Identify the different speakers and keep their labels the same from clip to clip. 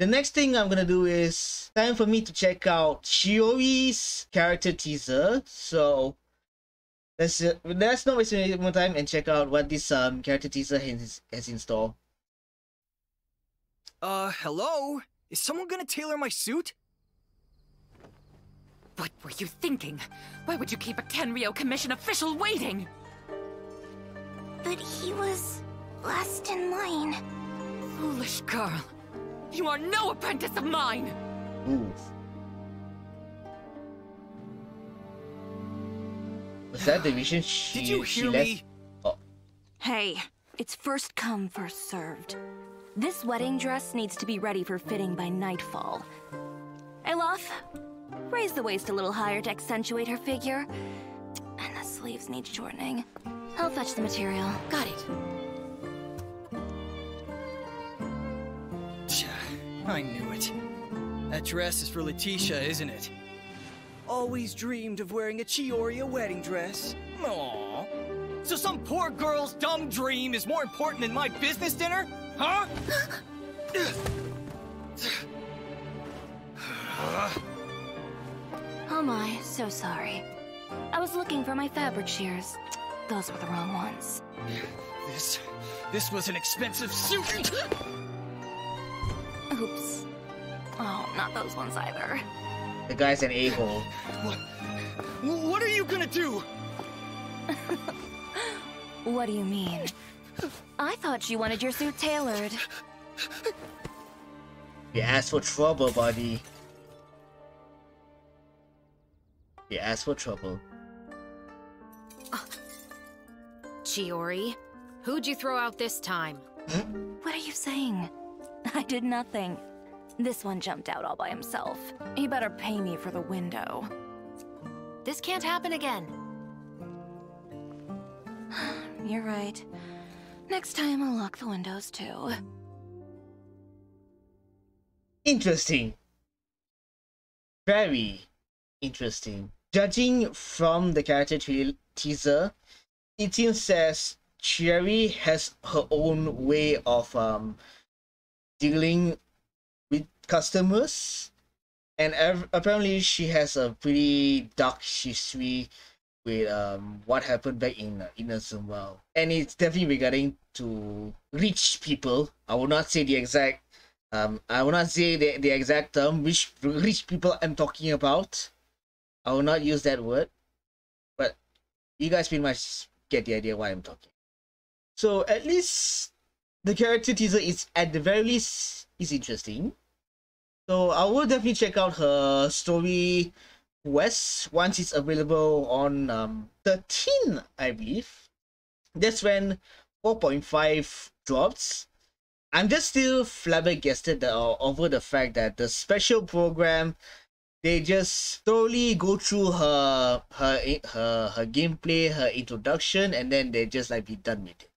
Speaker 1: The next thing I'm gonna do is time for me to check out Chiori's character teaser. So let's uh, let's not waste any more time and check out what this um character teaser has, has in store.
Speaker 2: Uh, hello? Is someone gonna tailor my suit?
Speaker 3: What were you thinking? Why would you keep a Tenryou Commission official waiting?
Speaker 4: But he was last in line.
Speaker 3: Foolish girl. You are no apprentice of mine!
Speaker 1: Ooh. Was that the vision she,
Speaker 2: Did you
Speaker 1: she
Speaker 2: hear
Speaker 1: left?
Speaker 2: me? Oh.
Speaker 4: Hey, it's first come, first served. This wedding dress needs to be ready for fitting by nightfall. Elof, raise the waist a little higher to accentuate her figure. And the sleeves need shortening. I'll fetch the material.
Speaker 3: Got it.
Speaker 2: I knew it. That dress is for Letitia, isn't it? Always dreamed of wearing a Chioriya wedding dress. Aww. So some poor girl's dumb dream is more important than my business dinner? Huh?
Speaker 4: Oh my, so sorry. I was looking for my fabric shears. Those were the wrong ones.
Speaker 2: This... this was an expensive suit!
Speaker 4: Oops. Oh, not those ones either.
Speaker 1: The guy's an a-hole.
Speaker 2: What... what are you gonna do?
Speaker 4: What do you mean? I thought you wanted your suit tailored.
Speaker 1: You asked for trouble, buddy. You asked for trouble.
Speaker 5: Chiori, who'd you throw out this time?
Speaker 4: What are you saying? I did nothing. This one jumped out all by himself. He better pay me for the window.
Speaker 5: This can't happen again.
Speaker 4: You're right. Next time I'll lock the windows too.
Speaker 1: Interesting. Very interesting. Judging from the character te- teaser, it seems as Chiori has her own way of um dealing with customers, and apparently she has a pretty dark history with um what happened back in uh, Inazuma, and it's definitely regarding to rich people. I will not say the exact um I will not say the, the exact term which rich people I'm talking about. I will not use that word, but you guys pretty much get the idea why I'm talking. So at least the character teaser is at the very least is interesting. So I will definitely check out her story quest once it's available on um 13, I believe. That's when 4.5 drops. I'm just still flabbergasted uh, over the fact that the special program they just thoroughly go through her her her her gameplay, her introduction, and then they just like be done with it.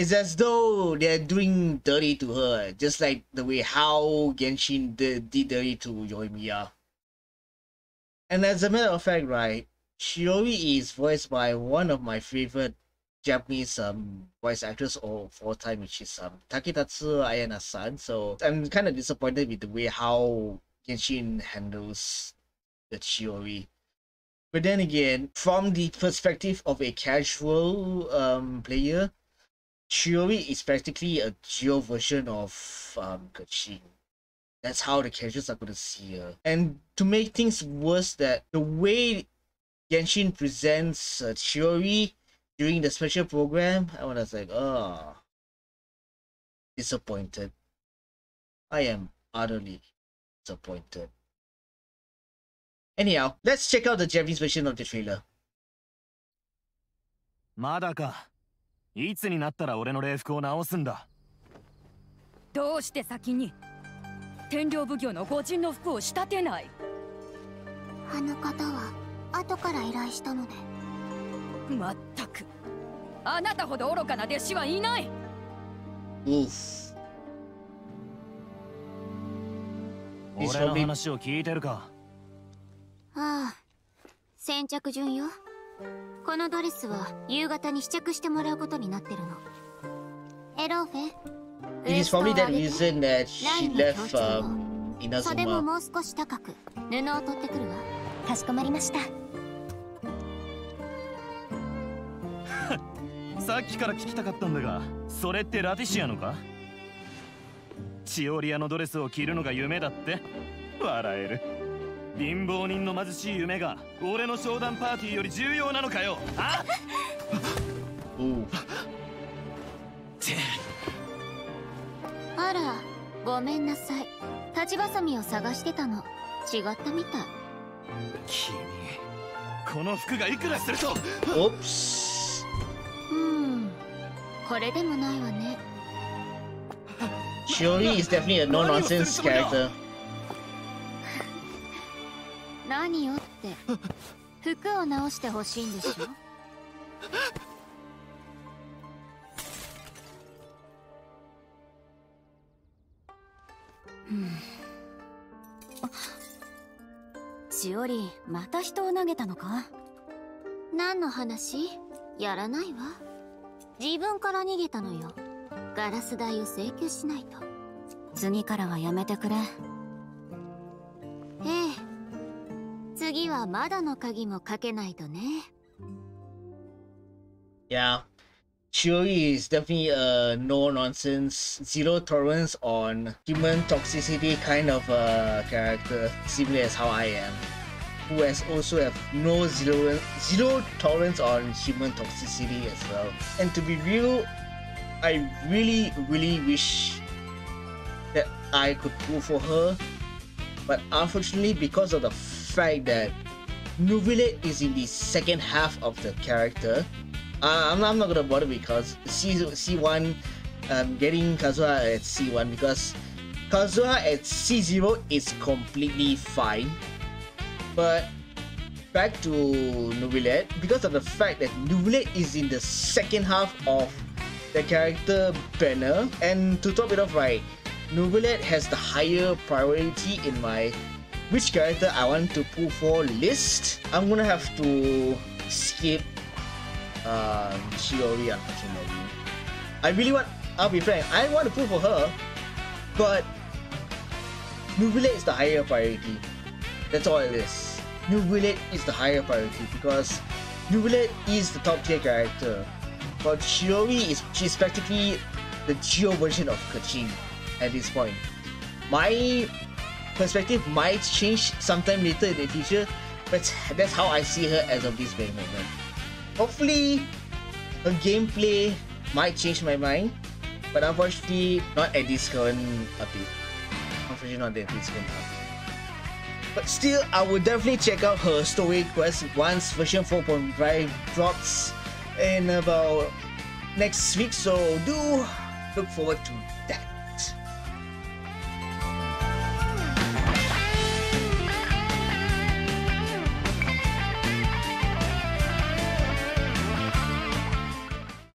Speaker 1: It's as though they're doing dirty to her, just like the way how Genshin did, did dirty to Yoimiya. And as a matter of fact, right, Chiori is voiced by one of my favorite Japanese um voice actors of all time, which is um Taketatsu Ayana-san. So I'm kind of disappointed with the way how Genshin handles the Chiori. But then again, from the perspective of a casual um, player, Chiori is practically a Geo version of um, Kachin. That's how the casuals are going to see her. And to make things worse, that the way Genshin presents uh, Chiori during the special program, I was like, oh, disappointed. I am utterly disappointed. Anyhow, let's check out the Japanese version of the trailer.
Speaker 6: Madaka. いつになったら俺の礼服を直すんだ。
Speaker 7: どうして先に天領奉行の御人の服を仕立てない？
Speaker 4: あの方は後から依頼したので。
Speaker 7: まったく。あなたほど愚かな弟子はいない。
Speaker 6: 俺の話を聞いてるか。
Speaker 4: ああ先着順よこのドレスは夕方に試着してもらうことになってるの。エローフェ
Speaker 1: ？It is probably that reason that she left um,
Speaker 8: 袖も
Speaker 1: Inazuma.
Speaker 8: もう少し高く布を取ってくるわ。
Speaker 4: かしこまりました。
Speaker 6: さっきから聞きたかったんだがそれってラティシアのか？チオリアのドレスを着るのが夢だって？笑える貧乏人の貧しい夢が俺の商談パーティーより重要なのかよ。あ？
Speaker 8: あらごめんなさい。立ちばさみを探してたの。違ったみたい。
Speaker 6: 君この服がいくらすると。
Speaker 1: Oops.
Speaker 8: うーん。これでもないわね。
Speaker 1: Shiori is definitely a no-nonsense character.
Speaker 8: 何よって。服を直してほしいんでしょ？
Speaker 7: しおりまた人を投げたのか？
Speaker 8: 何の話？やらないわ。自分から逃げたのよ。ガラス代を請求しないと。
Speaker 7: 次からはやめてくれ。
Speaker 8: 次は窓の鍵もかけないとね
Speaker 1: Yeah. Shiori is definitely a no-nonsense, zero tolerance on human toxicity kind of uh, character, similar as how I am. Who has also have no zero zero tolerance on human toxicity as well. And to be real, I really, really wish that I could pull for her. But unfortunately, because of the fact that Neuvillette is in the second half of the character, uh, I'm, I'm not gonna bother because C C1 um, getting Kazuha at C1 because Kazuha at C0 is completely fine. But back to Neuvillette, because of the fact that Neuvillette is in the second half of the character banner, and to top it off, right, Neuvillette has the higher priority in my which character I want to pull for list. I'm gonna have to skip um, Chiori, unfortunately. I really want, I'll be frank, I want to pull for her, but Neuvillette is the higher priority. That's all it is. Neuvillette is the higher priority because Neuvillette is the top tier character. But Chiori is she's practically the Geo version of Kachin at this point. My perspective might change sometime later in the future, but that's how I see her as of this very moment. Hopefully, her gameplay might change my mind, but unfortunately, not at this current update. Unfortunately, not at this current update. But still, I would definitely check out her story quest once version 4.5 drops in about next week, so do look forward to.